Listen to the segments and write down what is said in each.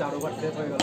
চার ওভার শেষ হয়ে গেল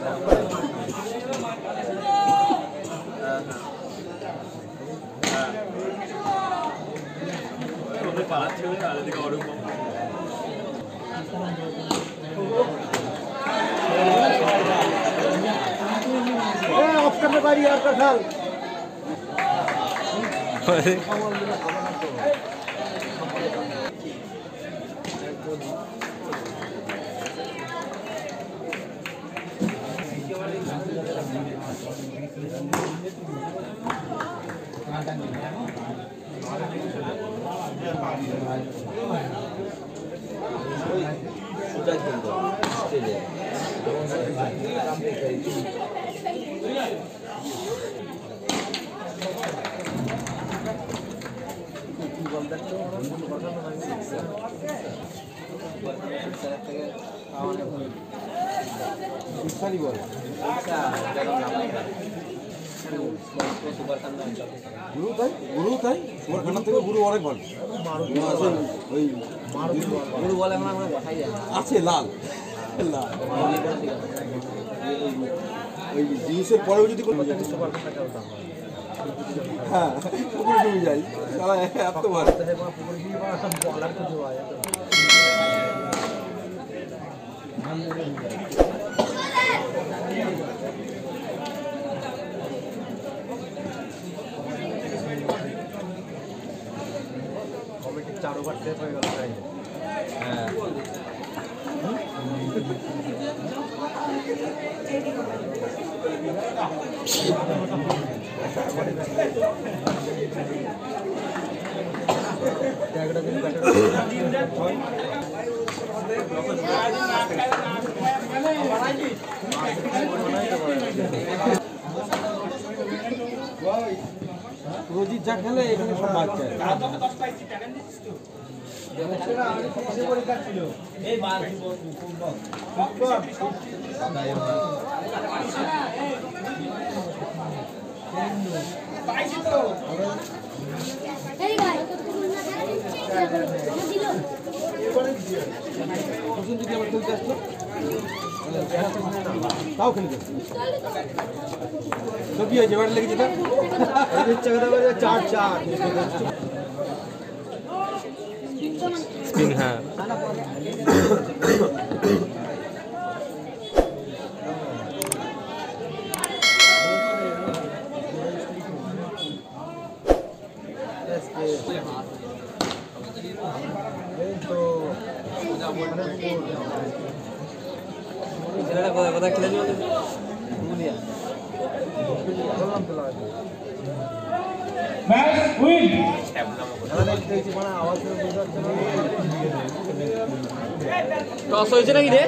অফ করতে পারি আর কাঁঠাল বিশালই বল। গুরু তাই গুরু তাই সুপার খান্ডার থেকে গুরু অনেক ভালো ওই গরু বলে আছে লাল লাল ওই জিনিসের পরেও যদি কোনো হ্যাঁ এত ভালো ওভার শেষ হয়ে গেল তাই রোজির যা খেলে এখানে সব বাচ্চা এই ताऊ खेल गया तो भी जवान लगी जिधर। अरे चकदा चार चार स्पिन है। तो मुझे है ছেলেটা কোথায় কোথায় খেলে যাবে পুরুলিয়া টস হয়েছে নাকি রে